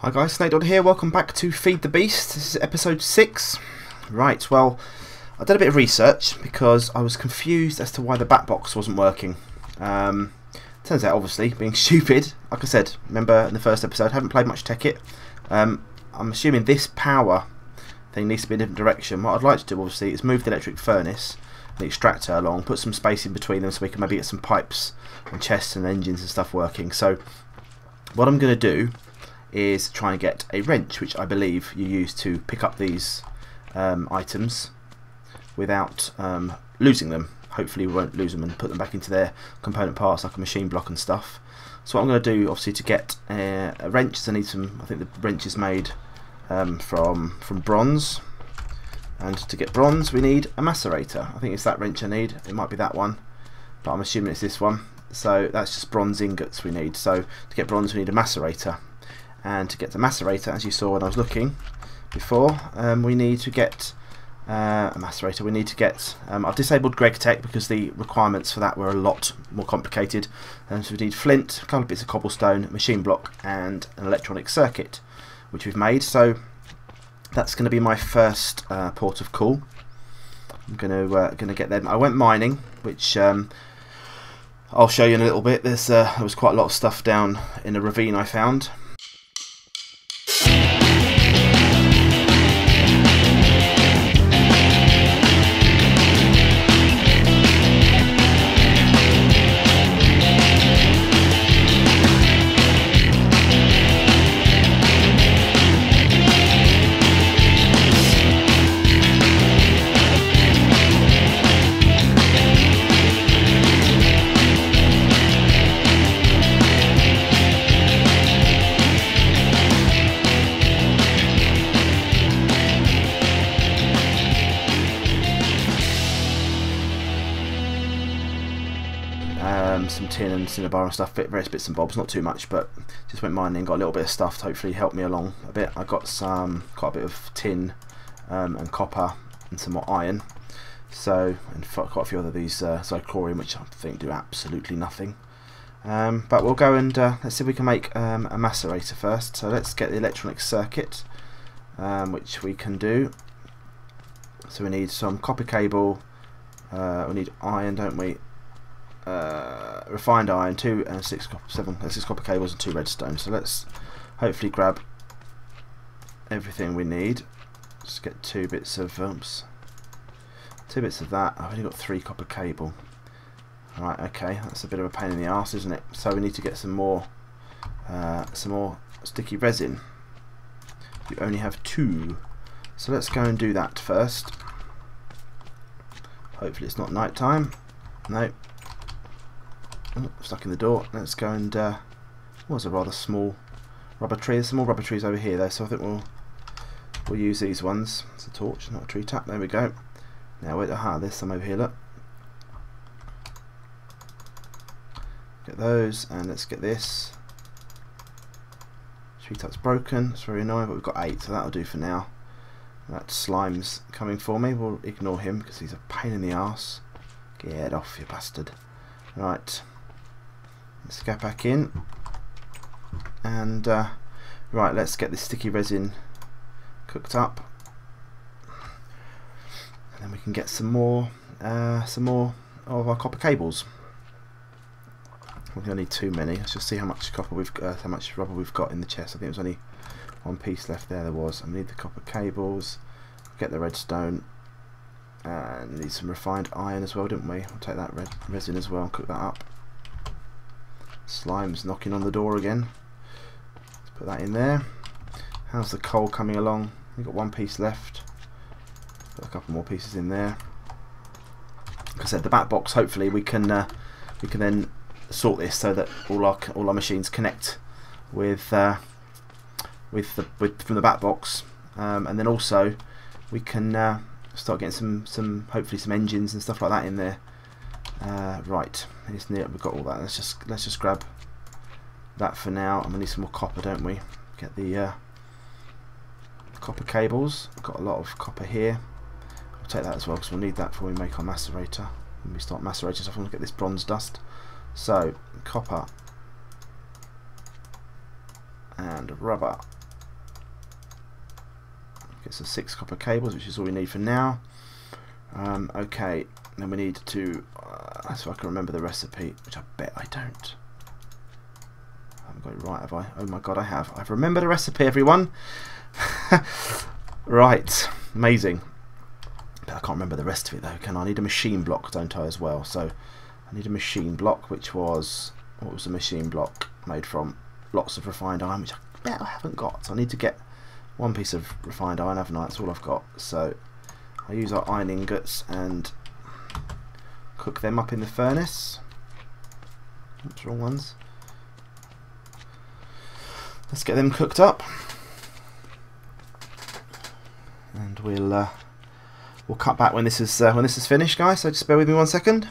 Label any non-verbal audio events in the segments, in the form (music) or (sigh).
Hi guys, Snake Dog here. Welcome back to Feed the Beast. This is episode 6. Right, well, I did a bit of research because I was confused as to why the bat box wasn't working. Um, turns out, obviously, being (laughs) stupid, like I said, remember in the first episode, I haven't played much Tekkit. Um, I'm assuming this power thing needs to be in a different direction. What I'd like to do, obviously, is move the electric furnace and the extractor along, put some space in between them so we can maybe get some pipes and chests and engines and stuff working. So, what I'm going to do is try and get a wrench, which I believe you use to pick up these um, items without um, losing them. Hopefully we won't lose them and put them back into their component parts like a machine block and stuff. So what I'm going to do, obviously, to get a, a wrench, is I need some. I think the wrench is made um, from from bronze, and to get bronze we need a macerator. I think it's that wrench I need. It might be that one, but I'm assuming it's this one. So that's just bronze ingots we need. So to get bronze we need a macerator and to get the macerator as you saw when I was looking before um, we need to get uh, a macerator. We need to get um, I've disabled GregTech because the requirements for that were a lot more complicated. Um, so we need flint, a couple of bits of cobblestone, machine block and an electronic circuit which we've made. So that's going to be my first uh, port of call. I'm going to uh, going to get them. I went mining which um, I'll show you in a little bit. There's uh, there was quite a lot of stuff down in a ravine I found tin and cinnabar and stuff, various bits and bobs, not too much, but just went mining, got a little bit of stuff to hopefully help me along a bit. I got some, quite a bit of tin um, and copper and some more iron, so, and quite a few other these uh, which I think do absolutely nothing. Um, but we'll go and uh, let's see if we can make um, a macerator first. So let's get the electronic circuit, um, which we can do. So we need some copper cable, uh, we need iron, don't we? Uh, refined iron, two and six seven, six copper cables, and two redstone. So let's hopefully grab everything we need. Just get two bits of oops, two bits of that. I've only got three copper cable. Right, okay, that's a bit of a pain in the ass, isn't it? So we need to get some more, uh, some more sticky resin. You only have two, so let's go and do that first. Hopefully it's not night time. Nope. Oh, stuck in the door. Let's go and uh, was a rather small rubber tree. There's some more rubber trees over here though, so I think we'll we'll use these ones. It's a torch, not a tree tap. There we go. Now wait, aha, there's some over here. Look. Get those, and let's get this. Tree tap's broken. It's very annoying, but we've got eight, so that'll do for now. That slime's coming for me. We'll ignore him because he's a pain in the ass. Get off, you bastard. Right. Let's get back in. And, uh, right, let's get this sticky resin cooked up. And then we can get some more, uh, some more of our copper cables. We don't need too many. Let's just see how much copper we've, uh, how much rubber we've got in the chest. I think there's only one piece left there. There was. I need the copper cables. Get the redstone. And need some refined iron as well, didn't we? I'll take that red resin as well and cook that up. Slime's knocking on the door again. Let's put that in there. How's the coal coming along? We've got one piece left. Put a couple more pieces in there. Like I said, the bat box. Hopefully, we can uh, we can then sort this so that all our all our machines connect with uh, with the with from the bat box, um, and then also we can uh, start getting some some hopefully some engines and stuff like that in there. Uh, right, it's near. We've got all that. Let's just let's just grab that for now. I'm gonna need some more copper, don't we? Get the uh, copper cables. Got a lot of copper here. I'll take that as well because we'll need that before we make our macerator. When we start macerating stuff, I want to get this bronze dust. So copper and rubber. Get some six copper cables, which is all we need for now. Um, okay, then we need to, uh, so I can remember the recipe, which I bet I don't. I haven't got it right, have I? Oh my god, I have. I've remembered a recipe, everyone. (laughs) right, amazing. But I can't remember the rest of it though, can I? I need a machine block, don't I, as well? So I need a machine block, which was, what was the machine block made from? Lots of refined iron, which I bet I haven't got. So I need to get one piece of refined iron, haven't I? That's all I've got. So I use our iron ingots and cook them up in the furnace. Oops, wrong ones. Let's get them cooked up, and we'll uh, we'll cut back when this is uh, when this is finished, guys. So just bear with me one second.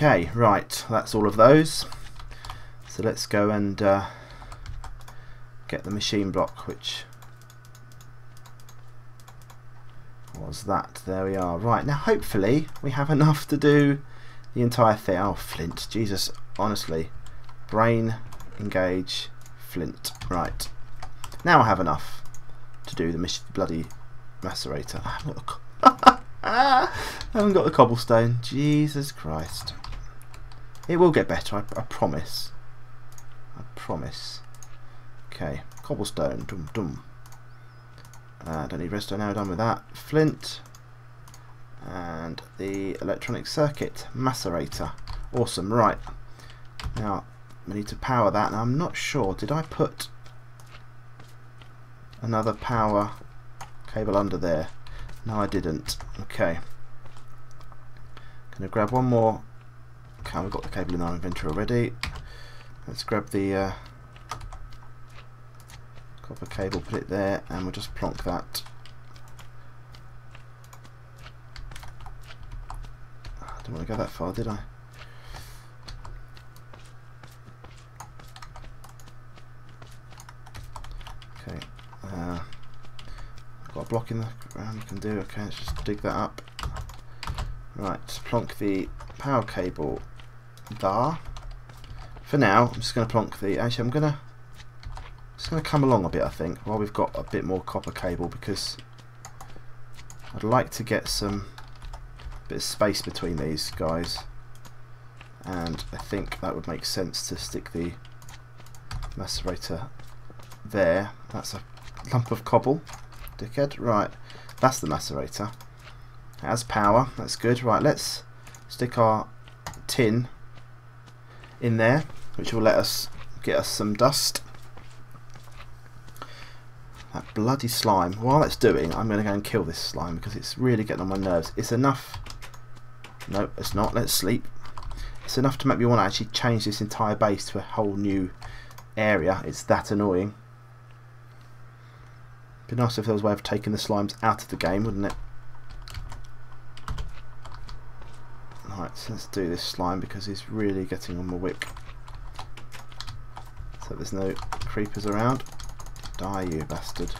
Okay, right, that's all of those. So let's go and uh, get the machine block, which was that. There we are. Right, now hopefully we have enough to do the entire thing. Oh, flint. Jesus, honestly. Brain, engage, flint. Right. Now I have enough to do the bloody macerator. (laughs) (laughs) I haven't got the cobblestone. Jesus Christ. It will get better, I, I promise. I promise. Okay, cobblestone, dum dum. Uh, don't need redstone now, done with that. Flint. And the electronic circuit macerator. Awesome, right. Now, we need to power that. Now, I'm not sure, did I put another power cable under there? No, I didn't. Okay. Gonna grab one more Okay, we've got the cable in our inventory already. Let's grab the uh, copper cable, put it there, and we'll just plonk that. I didn't want to go that far, did I? Okay. Uh, got a block in the ground we can do. Okay, let's just dig that up. Right, plonk the power cable there. For now, I'm just going to plonk the... Actually, I'm going to... It's going to come along a bit, I think, while we've got a bit more copper cable, because I'd like to get some bit of space between these guys. And I think that would make sense to stick the macerator there. That's a lump of cobble, dickhead. Right, that's the macerator. It has power, that's good. Right, let's stick our tin in there, which will let us get us some dust. That bloody slime. While it's doing, I'm going to go and kill this slime because it's really getting on my nerves. It's enough. No, it's not. Let's sleep. It's enough to make me want to actually change this entire base to a whole new area. It's that annoying. Be nice if there was a way of taking the slimes out of the game, wouldn't it? Right, so let's do this slime because he's really getting on my wick. So there's no creepers around. Die, you bastard.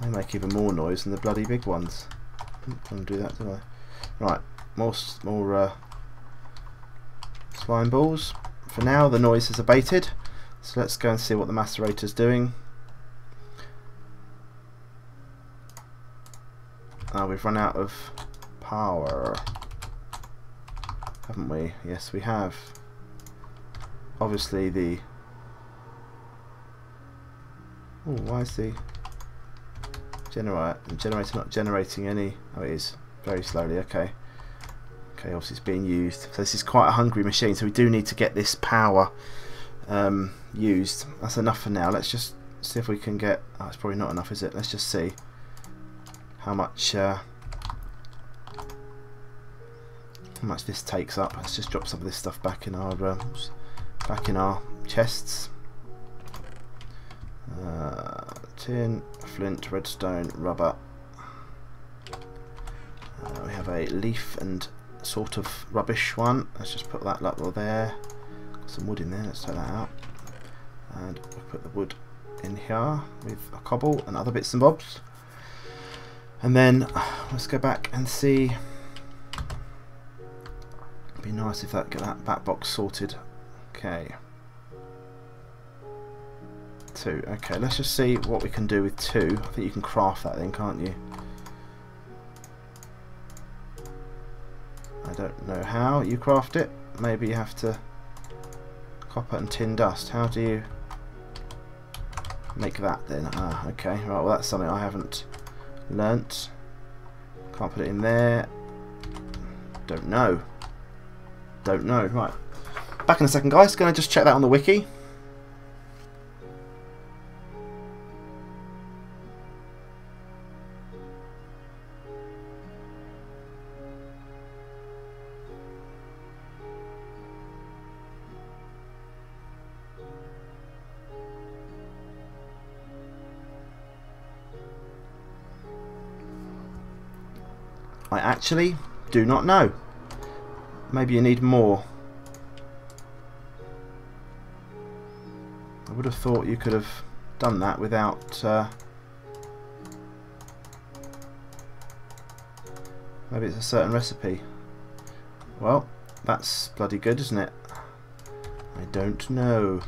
They make even more noise than the bloody big ones. Don't do that, do I? Right, more, more uh, slime balls. For now, the noise has abated. So let's go and see what the macerator's doing. Uh, we've run out of power. Haven't we? Yes, we have. Obviously the... Oh, why is the generator, generator not generating any... Oh, it is. Very slowly, okay. Okay, obviously it's being used. So this is quite a hungry machine, so we do need to get this power um, used. That's enough for now. Let's just see if we can get... Oh, it's probably not enough, is it? Let's just see how much uh, how much this takes up. Let's just drop some of this stuff back in our uh, back in our chests. Uh, tin, flint, redstone, rubber. Uh, we have a leaf and sort of rubbish one. Let's just put that level there. Some wood in there. Let's take that out. And we'll put the wood in here with a cobble and other bits and bobs. And then (sighs) let's go back and see. Be nice if that get that bat box sorted. Okay. Two. Okay, let's just see what we can do with two. I think you can craft that then, can't you? I don't know how you craft it. Maybe you have to copper and tin dust. How do you make that then? Ah, okay. Right, well that's something I haven't learnt. Can't put it in there. Don't know. Don't know. Right. Back in a second, guys. Going to just check that on the wiki. I actually do not know. Maybe you need more. I would have thought you could have done that without... Uh, maybe it's a certain recipe. Well, that's bloody good, isn't it? I don't know.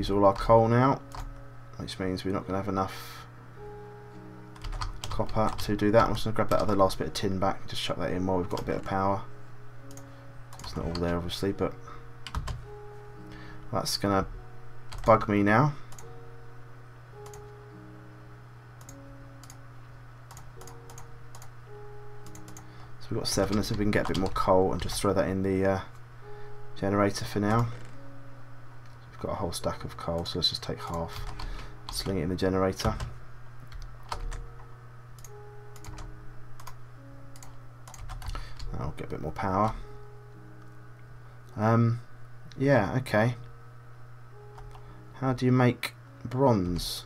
Use all our coal now which means we're not going to have enough copper to do that. I'm just going to grab that other last bit of tin back just chuck that in while we've got a bit of power. It's not all there obviously but that's going to bug me now. So we've got seven, let's see if we can get a bit more coal and just throw that in the uh, generator for now got a whole stack of coal so let's just take half sling it in the generator. I'll get a bit more power. Um, yeah okay. How do you make bronze?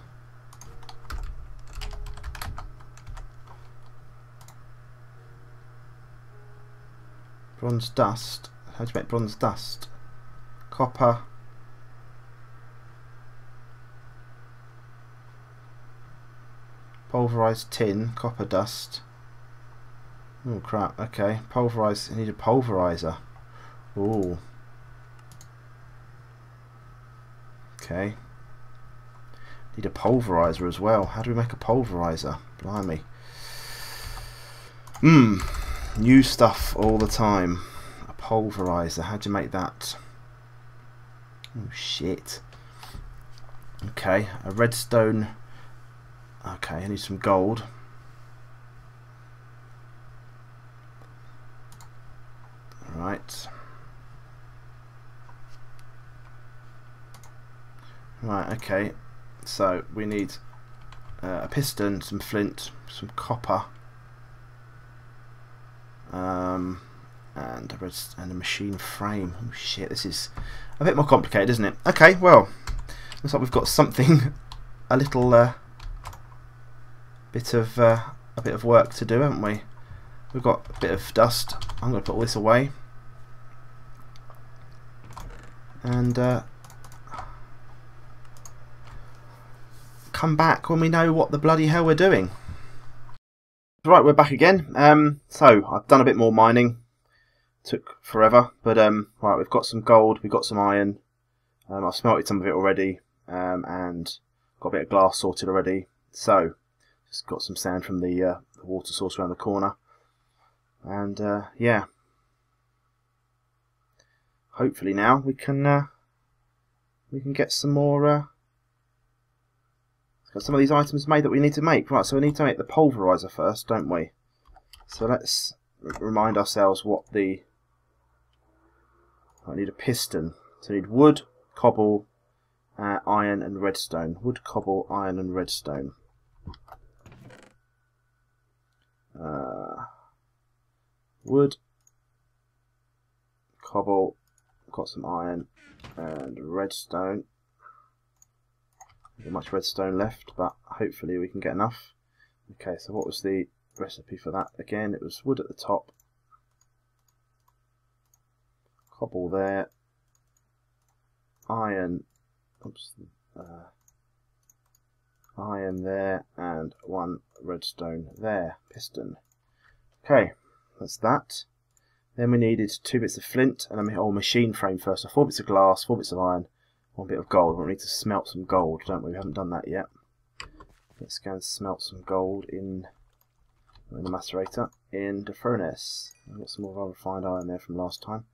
Bronze dust. How do you make bronze dust? Copper Pulverized tin, copper dust. Oh crap, okay. Pulverize, I need a pulverizer. Ooh. Okay. Need a pulverizer as well. How do we make a pulverizer? Blimey. Hmm. New stuff all the time. A pulverizer. How do you make that? Oh shit. Okay. A redstone Okay, I need some gold. Right. Right, okay. So we need uh, a piston, some flint, some copper, um, and a, and a machine frame. Oh shit, this is a bit more complicated, isn't it? Okay, well, looks like we've got something (laughs) a little uh, bit of uh, a bit of work to do, haven't we? We've got a bit of dust. I'm going to put all this away. And uh, come back when we know what the bloody hell we're doing. Right, we're back again. Um, so, I've done a bit more mining. Took forever, but um, right, we've got some gold, we've got some iron. Um, I've smelted some of it already, um, and got a bit of glass sorted already. So, just got some sand from the, uh, the water source around the corner. And uh, yeah, hopefully now we can uh, we can get some more. Uh, got some of these items made that we need to make. Right, so we need to make the pulverizer first, don't we? So let's remind ourselves what the. I need a piston. So need wood, cobble, uh, iron and redstone. Wood, cobble, iron and redstone. Uh, wood, cobble, got some iron and redstone. Not much redstone left, but hopefully we can get enough. Okay, so what was the recipe for that? Again, it was wood at the top, cobble there, iron, oops, uh, iron there, and one redstone there, piston. Okay, that's that. Then we needed two bits of flint and a whole machine frame first. So four bits of glass, four bits of iron, one bit of gold. We need to smelt some gold, don't we? We haven't done that yet. Let's go and smelt some gold in, in the macerator in the furnace. I've got some more refined iron there from last time.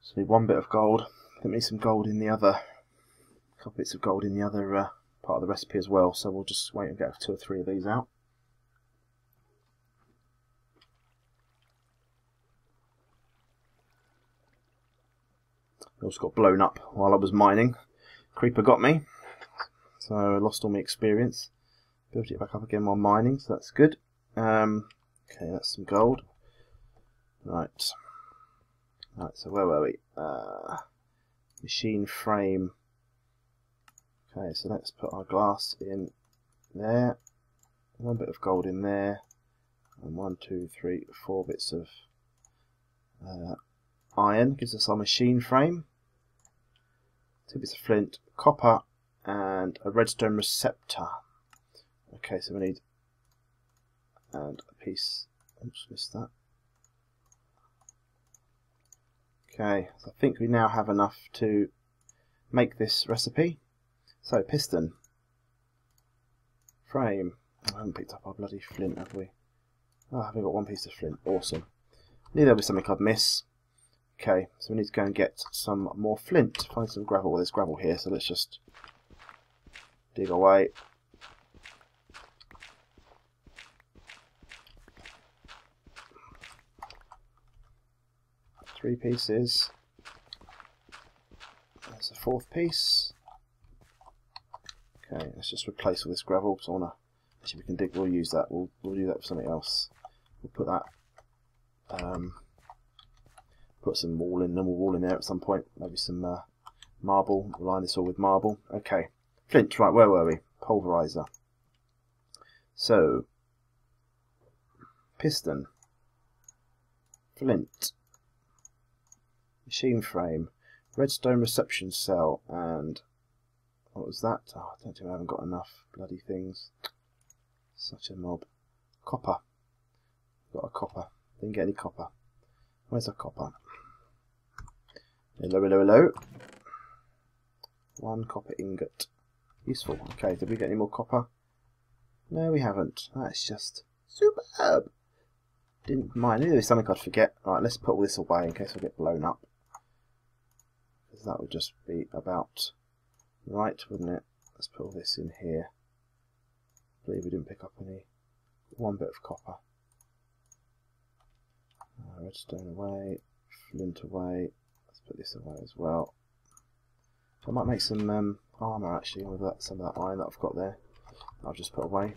So we need one bit of gold. I think we need some gold in the other, a couple bits of gold in the other uh, part of the recipe as well. So we'll just wait and get two or three of these out. I also got blown up while I was mining. Creeper got me, so I lost all my experience. Built it back up again while mining, so that's good. Um, okay, that's some gold. Right. Right, so where were we? Uh, machine frame. Okay, so let's put our glass in there. One bit of gold in there. And one, two, three, four bits of uh, iron gives us our machine frame two bits of flint, copper, and a redstone receptor. Okay, so we need and a piece. Oops, missed that. Okay, so I think we now have enough to make this recipe. So piston, frame. Oh, I haven't picked up our bloody flint, have we? Ah, oh, I've got one piece of flint. Awesome. Knew there was something I'd miss. Okay, so we need to go and get some more flint. Find some gravel. Well, there's gravel here, so let's just dig away. Three pieces. There's a fourth piece. Okay, let's just replace all this gravel. So I wanna, actually, we can dig. We'll use that. We'll we'll do that for something else. We'll put that. Um, put some wall in, normal wall in there at some point. Maybe some uh, marble. line this all with marble. Okay. Flint, right, where were we? Pulverizer. So, piston, flint, machine frame, redstone reception cell, and what was that? Oh, I don't think I haven't got enough bloody things. Such a mob. Copper. Got a copper. Didn't get any copper. Where's the copper? Hello, hello, hello. One copper ingot. Useful. Okay, did we get any more copper? No, we haven't. That's just superb. Didn't mind. Maybe there's something I'd forget. Alright, let's put all this away in case I get blown up. Because that would just be about right, wouldn't it? Let's put all this in here. I believe we didn't pick up any. One bit of copper. Uh, redstone away. Flint away Let's put this away as well. I might make some um, armour actually with that, some of that iron that I've got there. I'll just put away.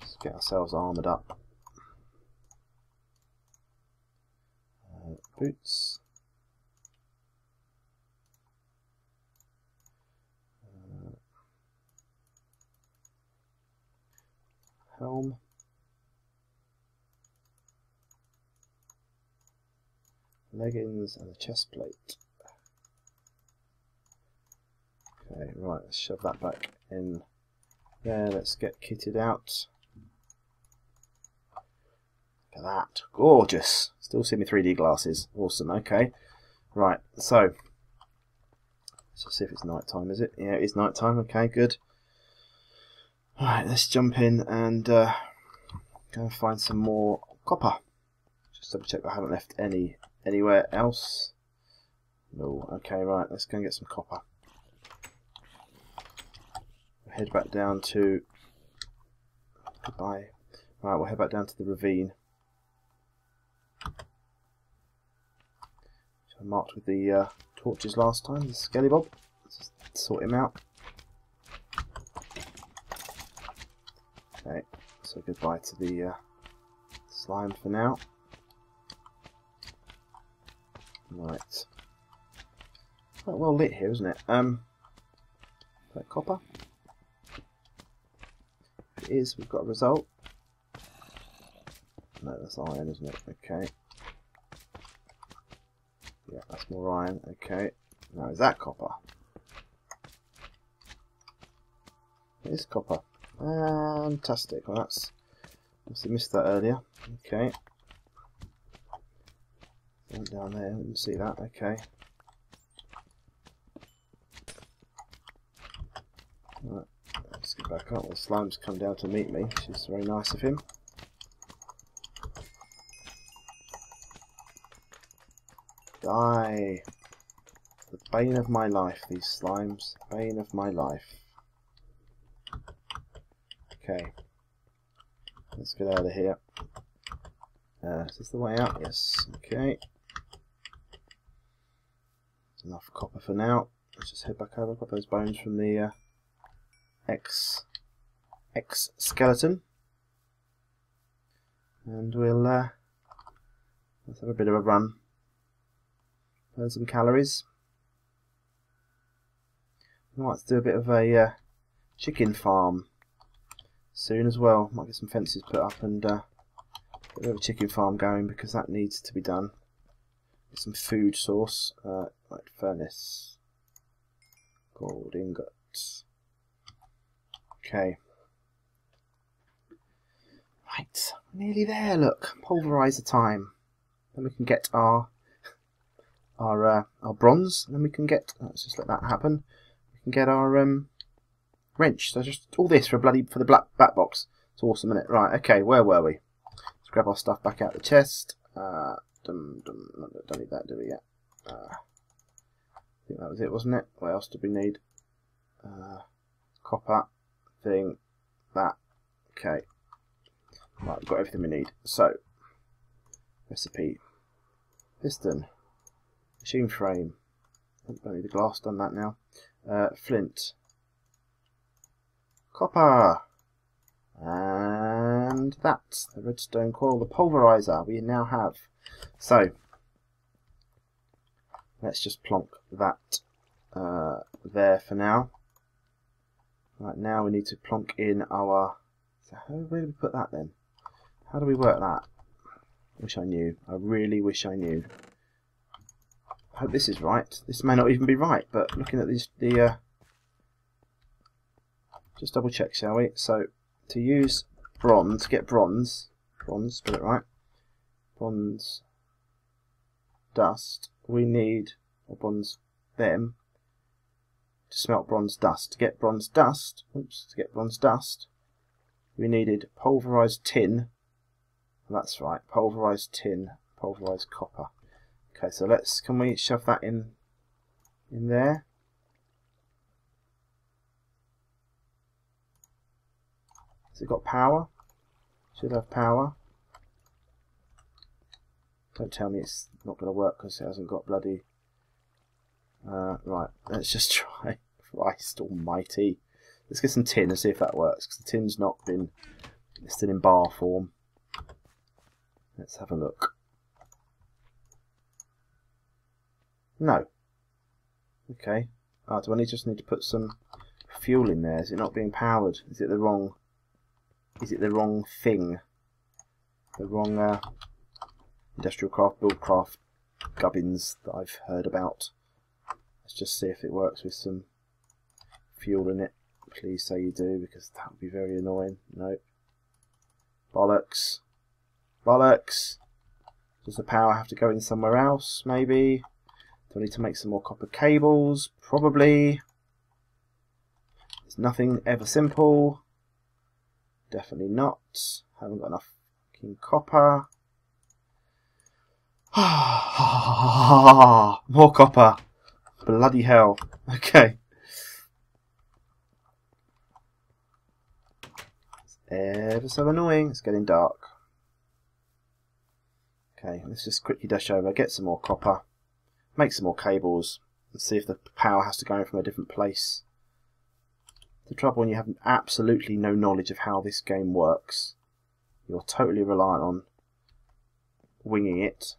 Let's get ourselves armoured up. Uh, boots. Helm. leggings and a chest plate. Okay, right, let's shove that back in there. Let's get kitted out. Look at that. Gorgeous. Still see me 3D glasses. Awesome. Okay. Right, so let's see if it's night time, is it? Yeah, it is night time. Okay, good. Alright, let's jump in and uh, go and find some more copper. Just double check I haven't left any Anywhere else? No. Okay, right, let's go and get some copper. We'll head back down to... Goodbye. Right, we'll head back down to the ravine. So marked with the uh, torches last time, the Skelly Bob. Let's sort him out. Okay, so goodbye to the uh, slime for now. Right. Quite well lit here, isn't it? Um, that copper? If it is, we've got a result. No, that's iron, isn't it? Okay. Yeah, that's more iron. Okay. Now, is that copper? It is copper. Fantastic. Well, that's... Must have missed that earlier. Okay. Went down there, didn't see that. Okay. Right, let's get back up. The slime's come down to meet me, which is very nice of him. Die! The bane of my life, these slimes. Bane of my life. Okay. Let's get out of here. Uh, is this the way out? Yes. Okay. Enough copper for now. Let's just head back over. Got those bones from the uh, X X skeleton, and we'll uh, let's have a bit of a run. Burn some calories. I might do a bit of a uh, chicken farm soon as well. Might get some fences put up and uh, get a bit of a chicken farm going because that needs to be done. Get some food source, uh, like furnace, gold ingots. Okay. Right, nearly there. Look, pulverizer time. Then we can get our our uh, our bronze, and then we can get. Let's just let that happen. We can get our um, wrench. So just all this for a bloody for the black bat box. It's awesome, isn't it? Right. Okay. Where were we? Let's grab our stuff back out the chest. Uh, dum, dum, don't need that, do we yet? Uh, I think that was it, wasn't it? What else did we need? Uh, copper thing. That. Okay. Right, we've got everything we need. So, recipe. Piston. Machine frame. Don't need the glass, done that now. Uh, flint. Copper. And that. The redstone coil, the pulverizer we now have. So, let's just plonk that uh, there for now. Right, now we need to plonk in our... So how, where do we put that then? How do we work that? Wish I knew. I really wish I knew. I hope this is right. This may not even be right, but looking at these, the... Uh, just double check, shall we? So, to use bronze, get bronze, bronze, spell it right, bronze dust, we need, or bronze them, to smelt bronze dust. To get bronze dust, oops, to get bronze dust, we needed pulverized tin. That's right, pulverized tin, pulverized copper. Okay, so let's, can we shove that in, in there? It got power? Should have power. Don't tell me it's not going to work because it hasn't got bloody uh, right, let's just (laughs) try. Christ almighty. Let's get some tin and see if that works, because the tin's not been it's still in bar form. Let's have a look. No. Okay. Ah, do I need, just need to put some fuel in there? Is it not being powered? Is it the wrong... Is it the wrong thing? The wrong uh, industrial craft, build craft gubbins that I've heard about? Let's just see if it works with some fuel in it. Please say you do, because that would be very annoying. Nope. Bollocks. Bollocks. Does the power have to go in somewhere else, maybe? Do I need to make some more copper cables? Probably. There's nothing ever simple. Definitely not. Haven't got enough fucking copper. (sighs) More copper. Bloody hell. (laughs) Okay. It's ever so annoying. It's getting dark. Okay, let's just quickly dash over, get some more copper, make some more cables, and see if the power has to go in from a different place. The trouble when you have absolutely no knowledge of how this game works, you're totally reliant on winging it.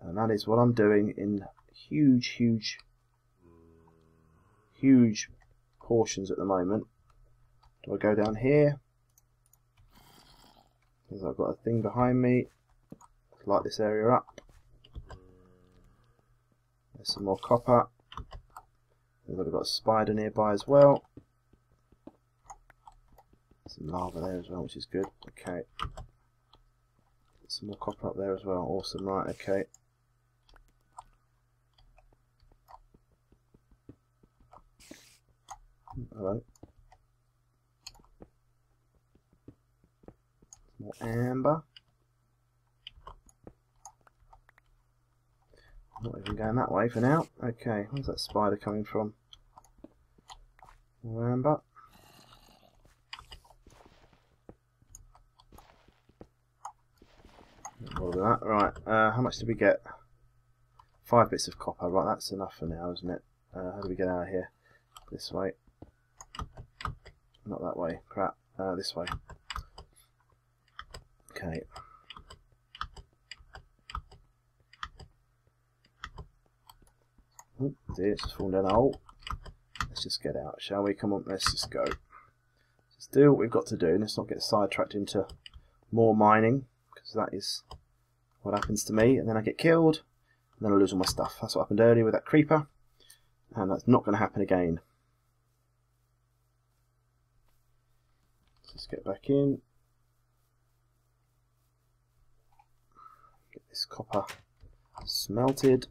And that is what I'm doing in huge, huge, huge portions at the moment. Do I go down here? Because I've got a thing behind me. Light this area up. There's some more copper. We've got a spider nearby as well. Some lava there as well, which is good. Okay. Some more copper up there as well. Awesome. Right. Okay. Hello. More amber. Not even going that way for now. Okay, where's that spider coming from? More amber. More that. Right, uh, how much did we get? Five bits of copper. Right, that's enough for now, isn't it? Uh, how do we get out of here? This way. Not that way. Crap. Uh, this way. Okay. Oh, dear, it's fallen down a hole. Let's just get out, shall we? Come on, let's just go. Let's do what we've got to do. Let's not get sidetracked into more mining, because that is what happens to me. And then I get killed, and then I lose all my stuff. That's what happened earlier with that creeper, and that's not going to happen again. Let's get back in. Get this copper smelted.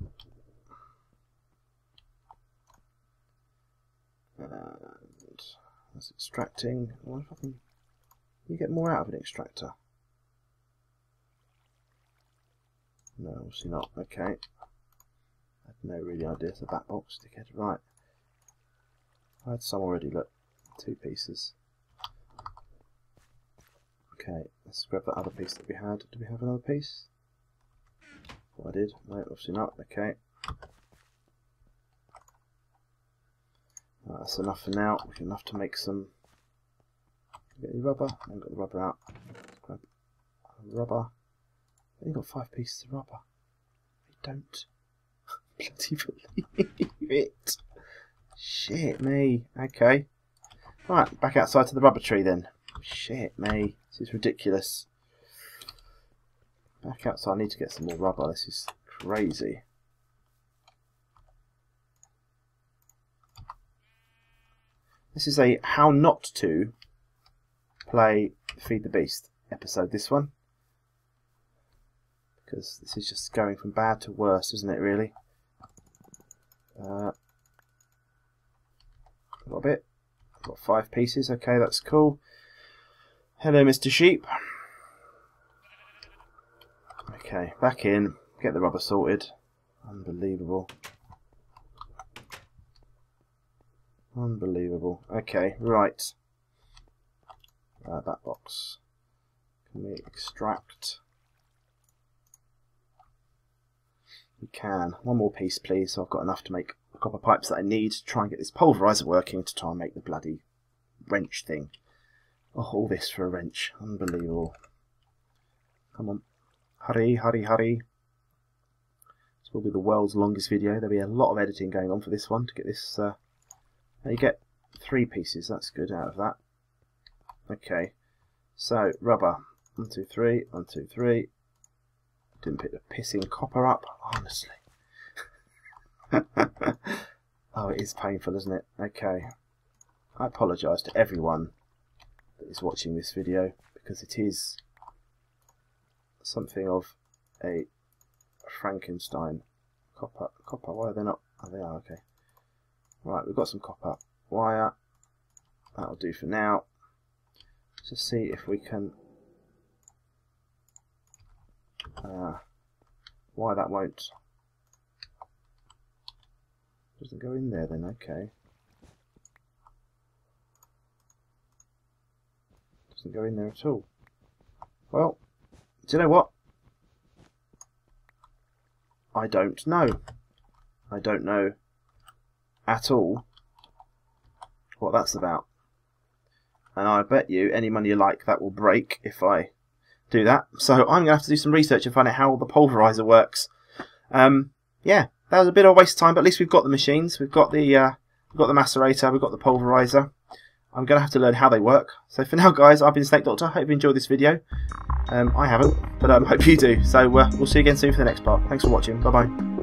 And that's extracting. Wonder if I can. You get more out of an extractor. No, obviously not. Okay. I had no really idea. It's a bat box to get it right. I had some already. Look, two pieces. Okay, let's grab that other piece that we had. Do we have another piece? Well, I did. No, obviously not. Okay. Right, that's enough for now. Enough to make some. Get rubber? I haven't got the rubber out. Grab rubber. Only got five pieces of rubber. I don't (laughs) bloody believe it. Shit me. Okay. Right, back outside to the rubber tree then. Shit me. This is ridiculous. Back outside, I need to get some more rubber. This is crazy. This is a how not to play Feed the Beast episode, this one. Because this is just going from bad to worse, isn't it, really? Uh, got bit. Got five pieces. Okay, that's cool. Hello, Mr. Sheep. Okay, back in. Get the rubber sorted. Unbelievable. Unbelievable. Okay, right. Uh, that box. Can we extract? We can. One more piece, please. So I've got enough to make the copper pipes that I need to try and get this pulverizer working to try and make the bloody wrench thing. Oh, all this for a wrench. Unbelievable. Come on. Hurry, hurry, hurry. This will be the world's longest video. There'll be a lot of editing going on for this one to get this... Uh... you get three pieces. That's good out of that. Okay. So, rubber. One, two, three. One, two, three. Didn't pick the pissing copper up. Honestly. (laughs) oh, it is painful, isn't it? Okay. I apologise to everyone that is watching this video because it is something of a Frankenstein copper copper why are they not oh they are okay right we've got some copper wire that'll do for now Let's just see if we can uh, why that won't doesn't go in there then okay Doesn't go in there at all. Well, do you know what? I don't know. I don't know at all what that's about. And I bet you any money you like that will break if I do that. So I'm going to have to do some research and find out how the pulverizer works. Um, yeah, that was a bit of a waste of time, but at least we've got the machines. We've got the uh, we've got the macerator. We've got the pulverizer. I'm going to have to learn how they work. So for now, guys, I've been Snake Doctor. Hope you enjoyed this video. Um, I haven't, but I um, hope you do. So uh, we'll see you again soon for the next part. Thanks for watching. Bye bye.